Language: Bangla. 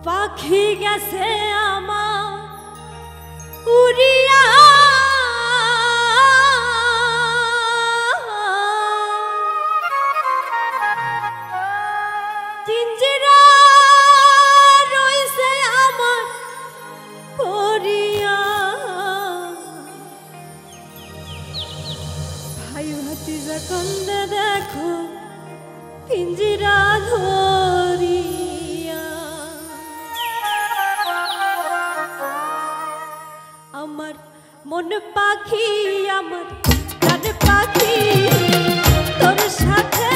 পাখি গেছে আমার উড়িয়া। ভাই ভাতিজা কন্দে আমার মন পাখি আমার পাখি। তোর সাথে